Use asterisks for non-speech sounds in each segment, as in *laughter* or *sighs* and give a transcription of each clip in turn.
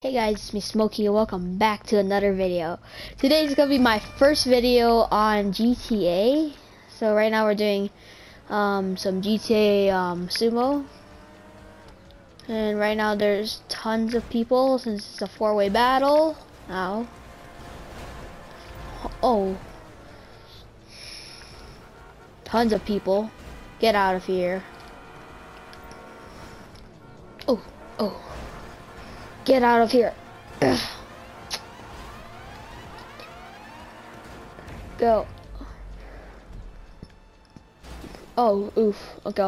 Hey guys, it's me Smokey and welcome back to another video. Today's gonna be my first video on GTA. So right now we're doing um, some GTA um, Sumo. And right now there's tons of people since it's a four-way battle. Now. Oh. Tons of people. Get out of here. Oh, oh. Get out of here. *clears throat* Go. Oh, oof. Okay,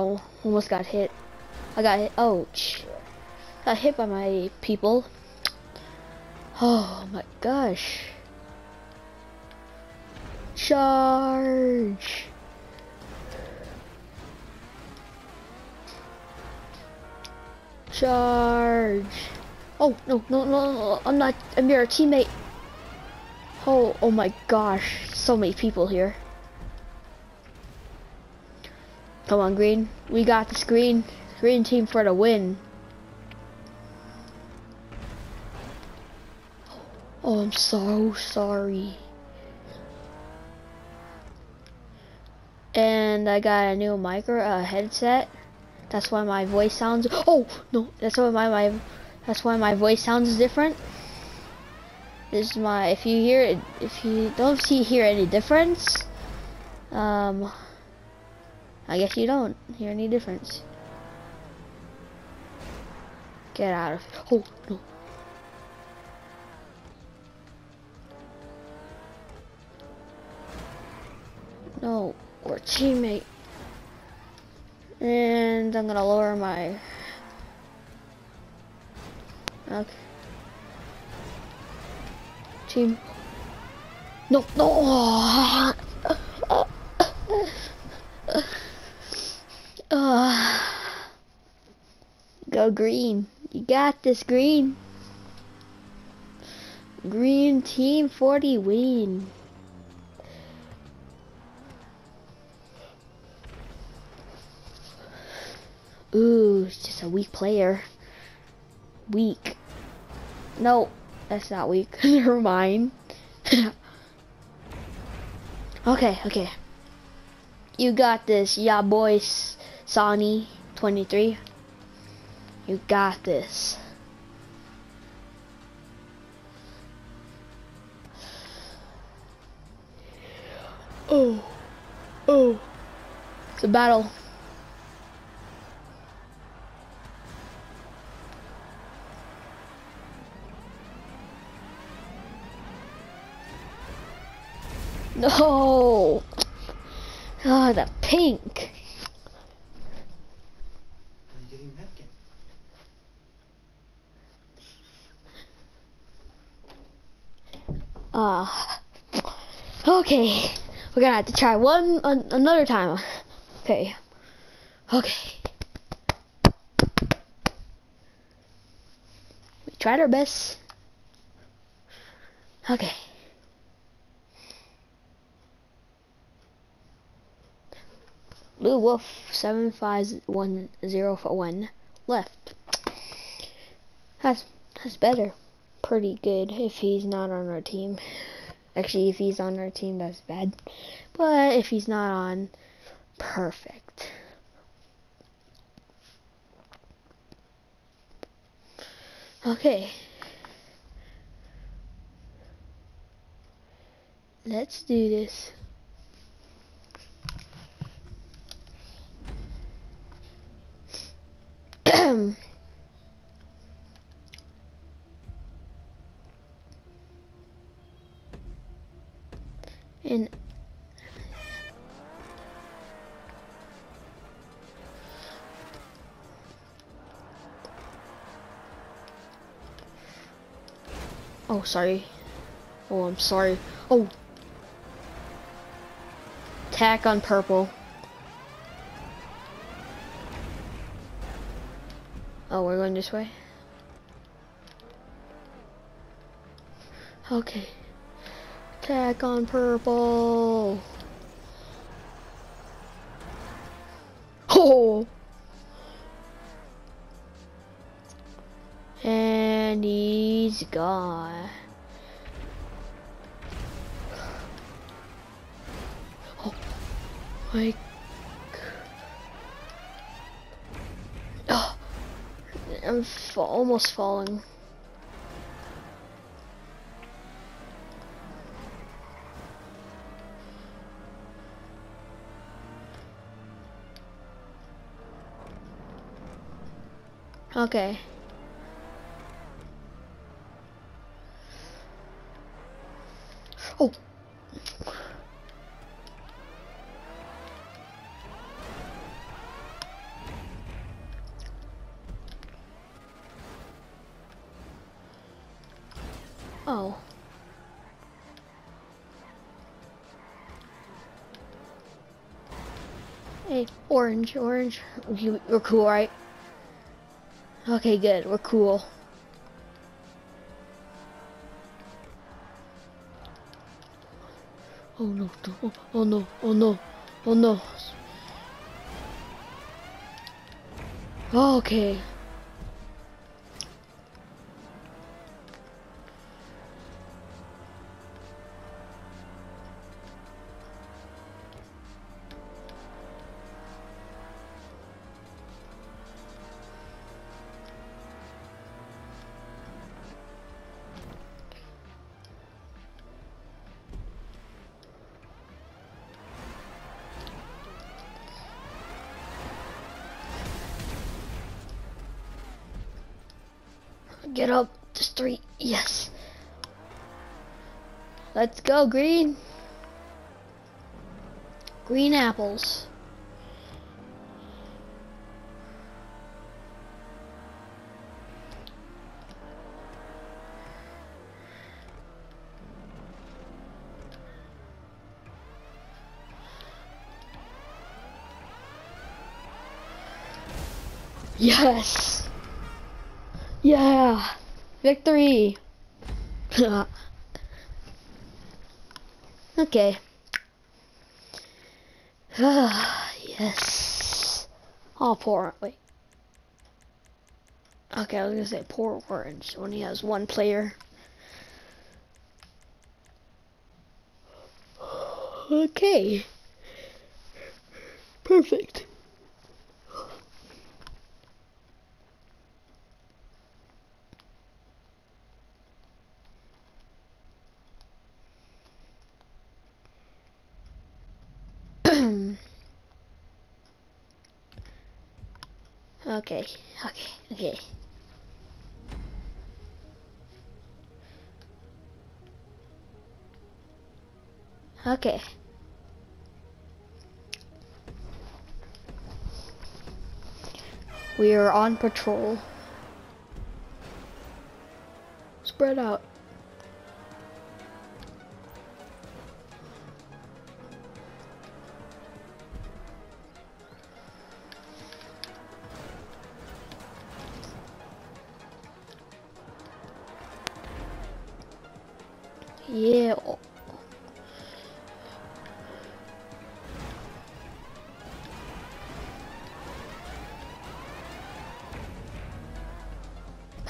almost got hit. I got hit. Ouch. Got hit by my people. *sighs* Oh my gosh. Charge. Charge. Oh, no, no, no, no, I'm not, I'm your teammate. Oh, oh my gosh, so many people here. Come on, green. We got this green. Green team for the win. Oh, I'm so sorry. And I got a new micro uh, headset. That's why my voice sounds. Oh no, that's why my my that's why my voice sounds different. This is my. If you hear it, if you don't see hear any difference, um, I guess you don't hear any difference. Get out of. Oh no. No, we're teammate. And I'm gonna lower my Okay. Team. No, no. Go green. You got this, green. Green team 40 win. Ooh, it's just a weak player. Weak. No, that's not weak. *laughs* Never mind. *laughs* okay, okay. You got this, yeah, boys. Sonny, 23. You got this. Oh, oh, it's a battle. No! Oh, the pink. Ah. Uh, okay. We're gonna have to try one another time. Okay. Okay. We tried our best. Okay. Blue Wolf 75101 left. That's that's better. Pretty good if he's not on our team. Actually, if he's on our team, that's bad. But if he's not on, perfect. Okay. Let's do this. And Oh, sorry. Oh, I'm sorry. Oh. Attack on purple. Oh, we're going this way? Okay. Attack on purple. Oh. And he's gone. Oh my. I'm fa almost falling. Okay. Orange, orange. You, you're cool, right? Okay, good. We're cool. Oh no, oh, no, oh no, oh no, oh no. Okay. Up the street. Yes. Let's go, green. Green apples. Yes. Yeah. Victory. okay. *sighs* yes. Oh, poor. Wait. Okay, I was gonna say poor orange when he has one player. *sighs* Okay. Perfect. Okay, okay, okay. Okay. We are on patrol. Spread out.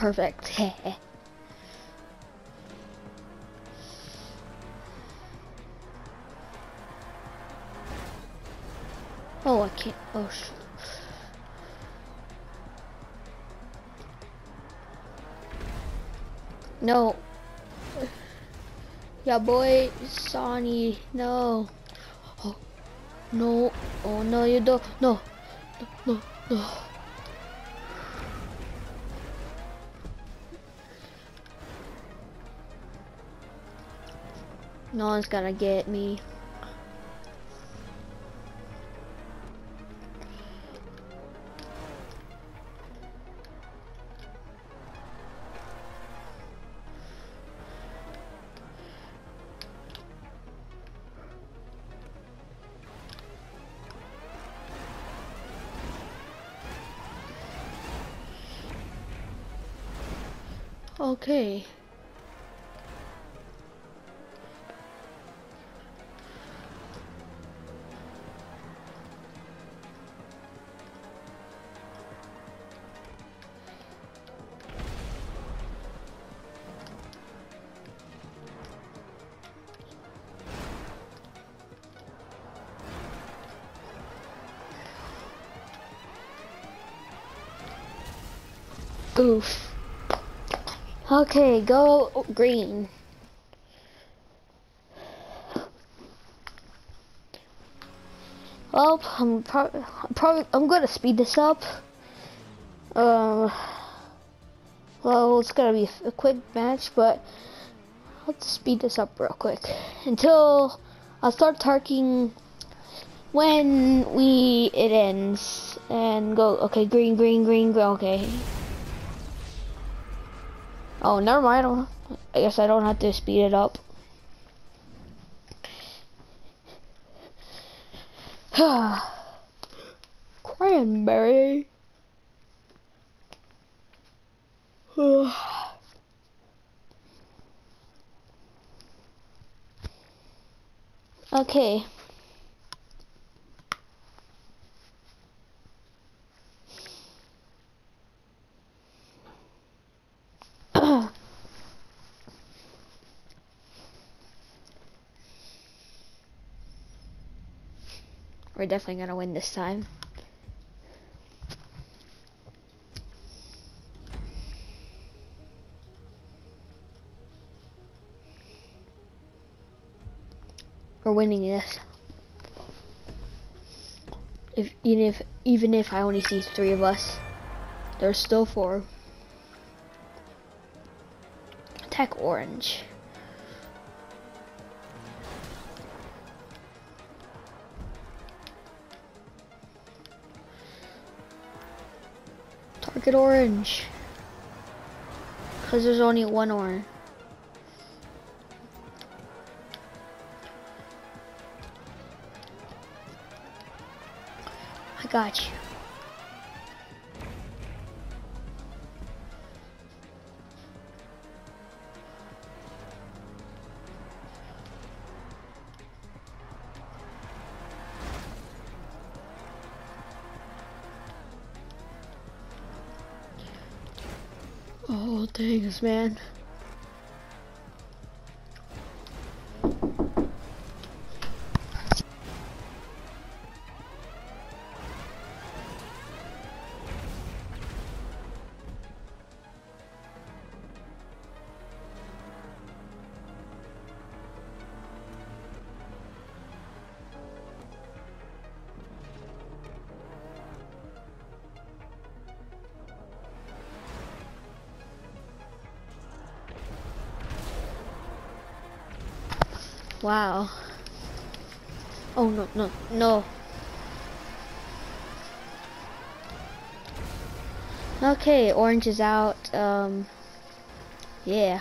Perfect. *laughs* oh, I can't. Oh, No. Yeah, boy, Sonny, no. Oh, no. Oh, no, you don't. No. No, no, no. No one's gonna get me. Okay. Oof. Okay, go green. Well, I'm probably, I'm gonna speed this up. Um, well, it's gonna be a quick match, but let's speed this up real quick until I'll start talking when we it ends and go. Okay, green, green, green, green. Okay. Oh, never mind. I, guess I don't have to speed it up. *sighs* Cranberry. *sighs* okay. We're definitely gonna win this time. We're winning this. If even if even if I only see three of us, there's still four. Attack orange. Target orange. Because there's only one orange. I got you. Man. Wow. Oh no, no, no. Okay, orange is out. Um, yeah.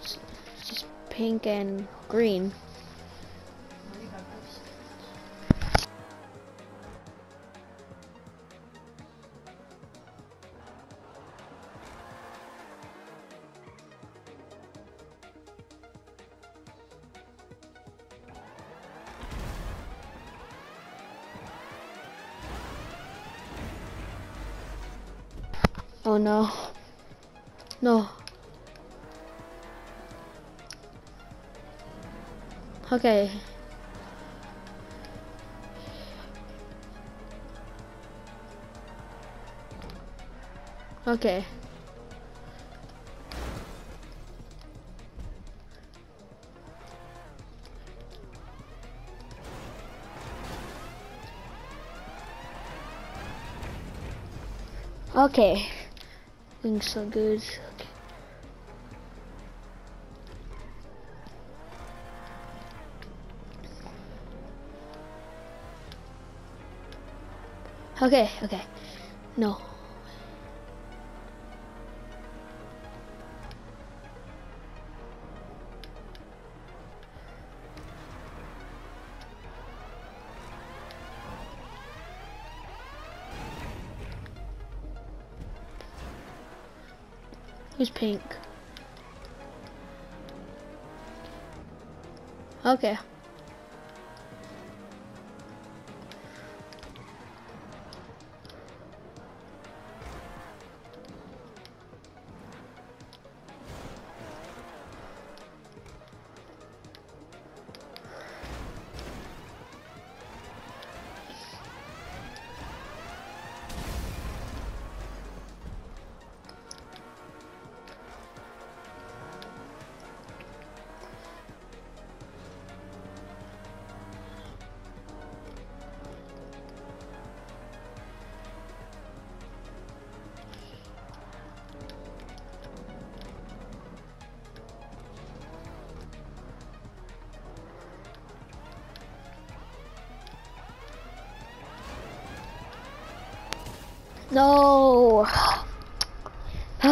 It's just pink and green. Okay. Okay. Okay. Doing so good. Okay, okay. No. Who's pink? Okay. No. *sighs*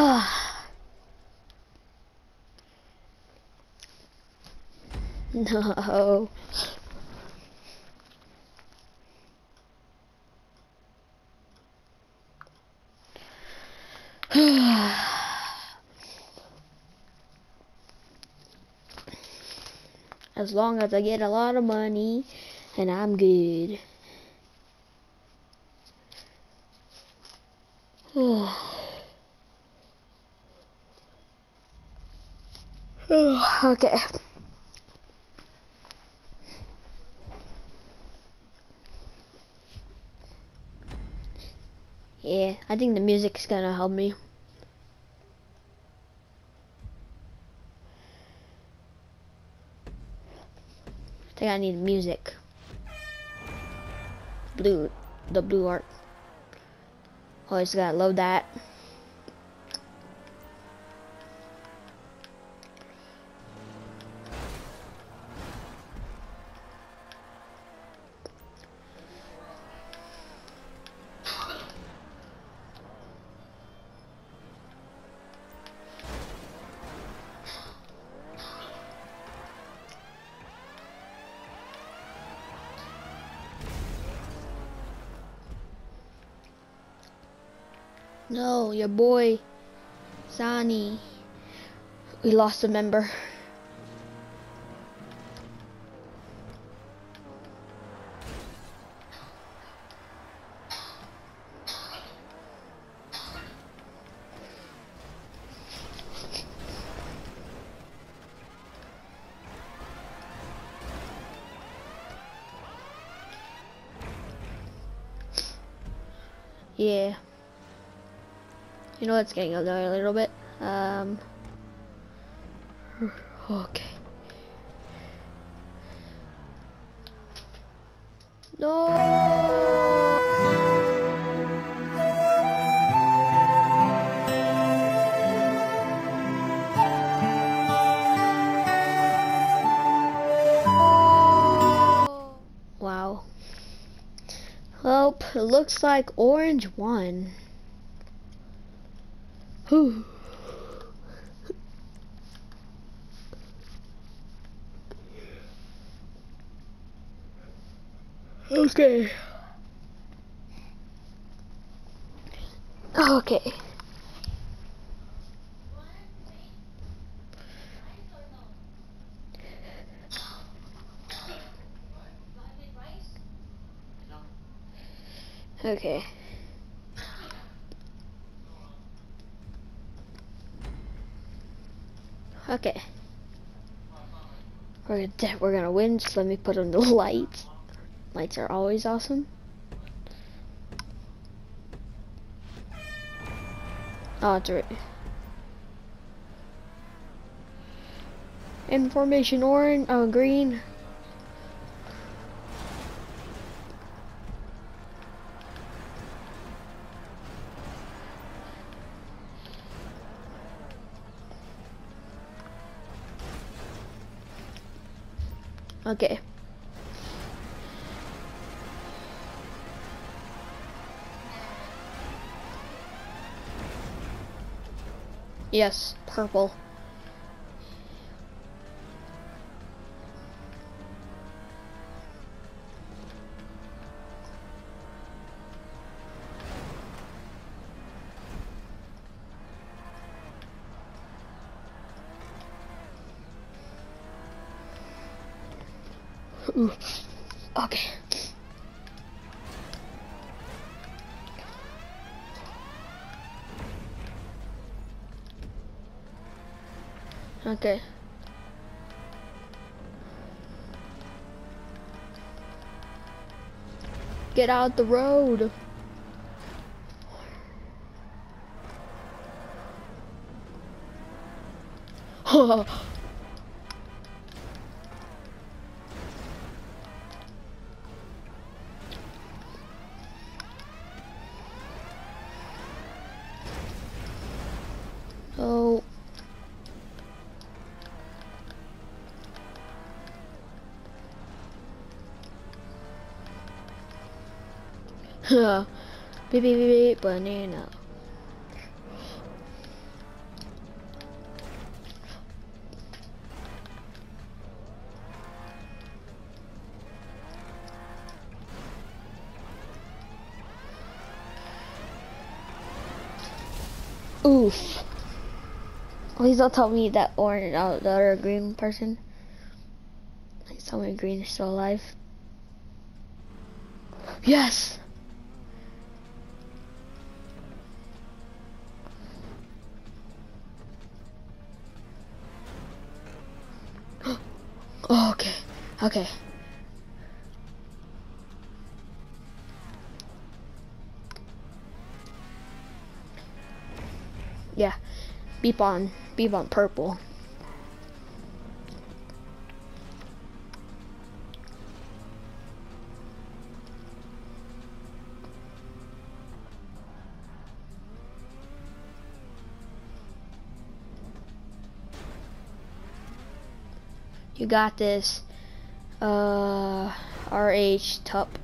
no. *sighs* as long as I get a lot of money and I'm good. Okay. Yeah, I think the music's gonna help me. I think I need music. Blue, the blue art. Always gotta love that. No, your boy, Sani. We lost a member. Know, it's getting a little bit. Um, okay. No. Wow. Well, looks like orange won. Whew. Okay. Oh, okay. Okay. Okay. We're gonna, we're gonna win. Just let me put on the *laughs* lights. Lights are always awesome. Oh, it's right. Information orange, oh green. Okay. Yes, purple. Ooh. Okay. Okay. Get out the road. *laughs* *laughs* Beep beep beep banana. Oof. Please don't tell me that orange, uh, the other green person. Please tell me green is still alive. Yes! Oh, okay. Okay. Yeah. Beep on beep on purple. You got this. Uh, RH Tup.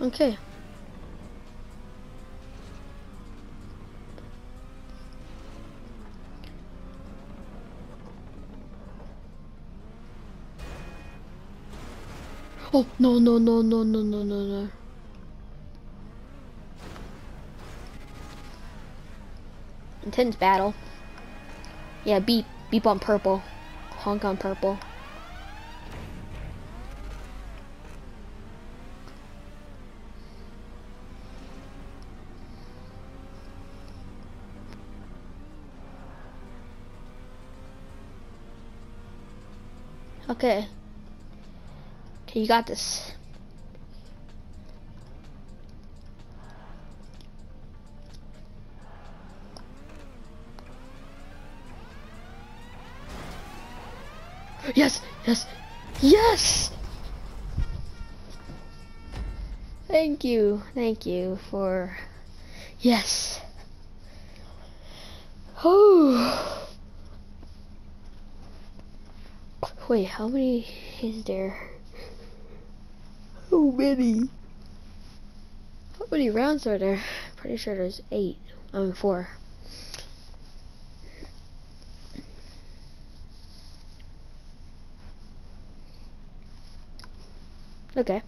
Okay. Oh, no, no, no, no, no, no, no, no. Intense battle. Yeah, beep, beep on purple. Honk on purple. Okay. Okay, you got this. Yes, yes, yes! Thank you, thank you for, yes. Oh. Wait, how many is there? How many? How many rounds are there? Pretty sure there's eight. I mean four. Okay.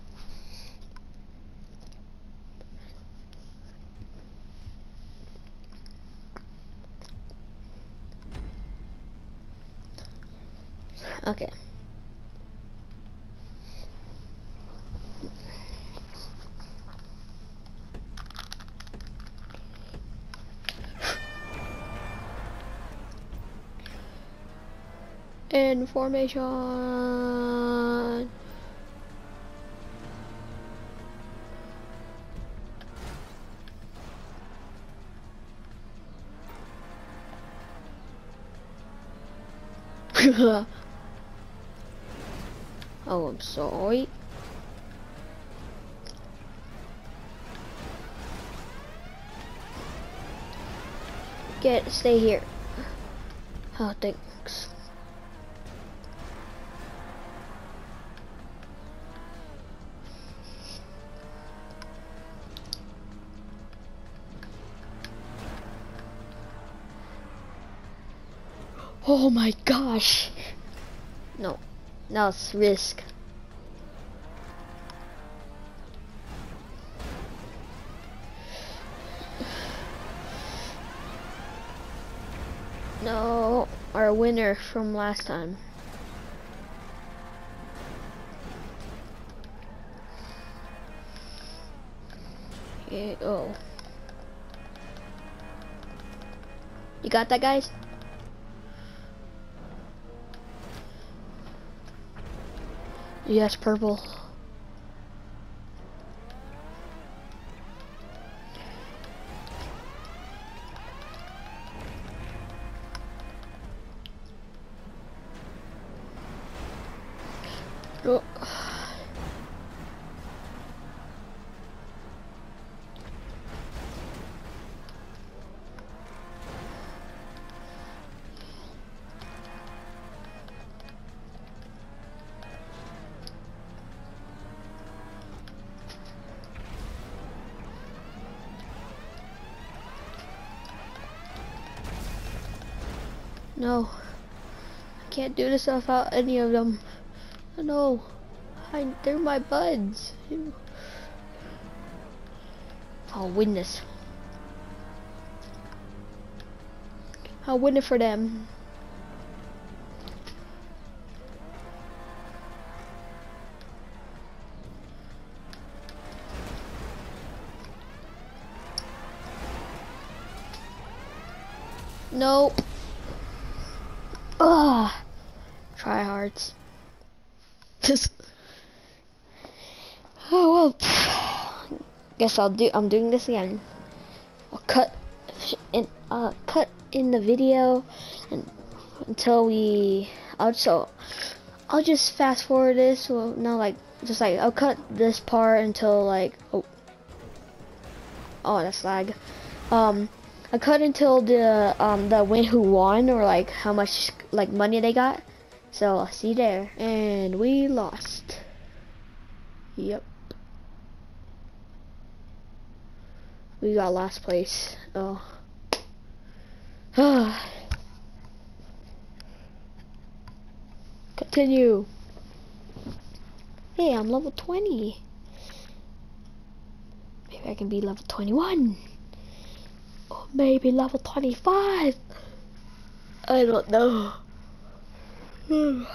Okay. In formation. Oh, I'm sorry. Get, stay here. Oh, thanks. Oh my gosh. No, now it's risk. No, our winner from last time. Yeah, oh. You got that, guys? Yes, purple. No. I can't do this without any of them. No. I, they're my buds. I'll win this. I'll win it for them. Nope. Ugh. Try hards. Just. *laughs* Oh well. *sighs* Guess I'll do. I'm doing this again. I'll cut in. Uh, cut in the video and until we. I'll so. I'll just fast forward this. Well, no, like just like I'll cut this part until like. Oh. Oh, that's lag. Um. I cut until the um the win who won or like how much like money they got. So I'll see you there. And we lost. Yep. We got last place. Oh. *sighs* Continue. Hey, I'm level 20. Maybe I can be level 21 Or maybe level 25. I don't know. 嗯。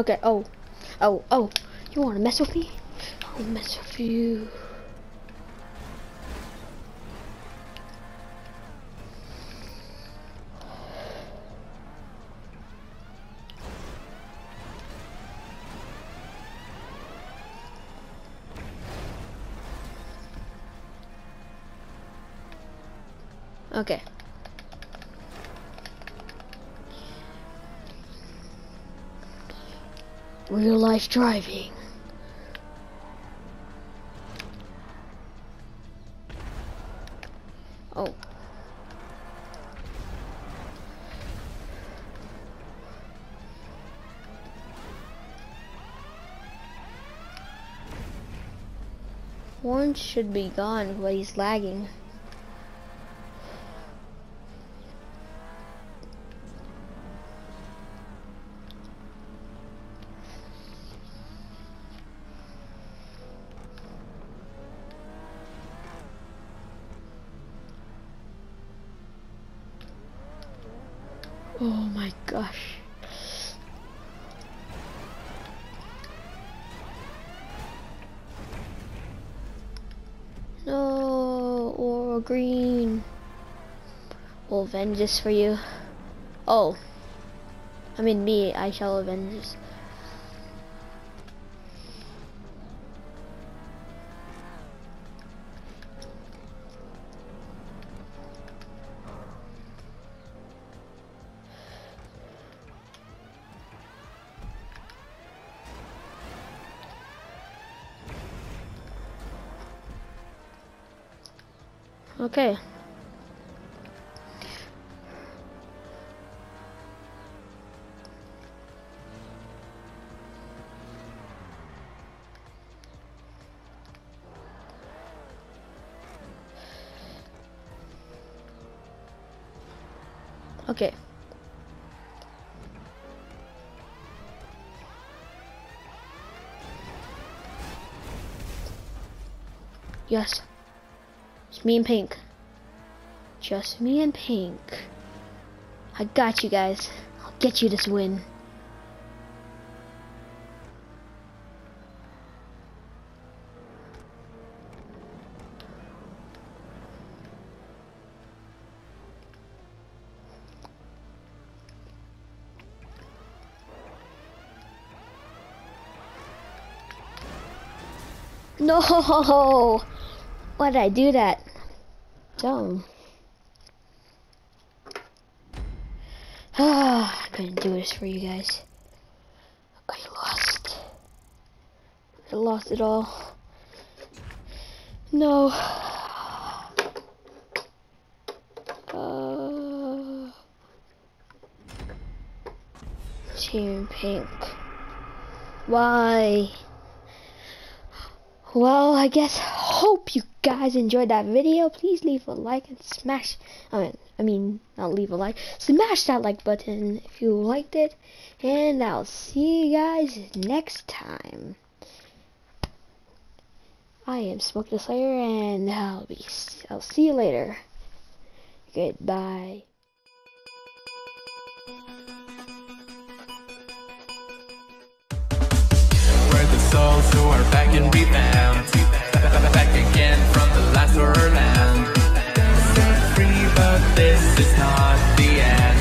Okay, oh. Oh, oh. You wanna mess with me? I'll mess with you. Okay. Real life driving. Oh. Orange should be gone, but he's lagging. Oh my gosh. No, or green. We'll avenge this for you. Oh. I mean me, I shall avenge this. Okay. Okay. Yes. Me and Pink. Just me and Pink. I got you guys. I'll get you this win. No! *laughs* Why did I do that? Dumb. Ah, *sighs* I couldn't do this for you guys. I lost. I lost it all. No. *sighs* Uh, team pink. Why? Well, I guess hope you guys enjoyed that video. Please leave a like and smash. I mean, I mean, not leave a like. Smash that like button if you liked it. And I'll see you guys next time. I am Smoke the Slayer, and I'll be. I'll see you later. Goodbye. The souls who are back. Back the last horror land. Set free, but this is not the end.